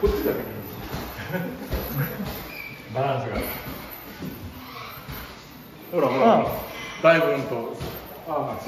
こっちだけ。バランスが。ほらほらほら。だいぶんと。ああ。